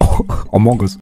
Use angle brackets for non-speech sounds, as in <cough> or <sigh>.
<laughs> Among Us.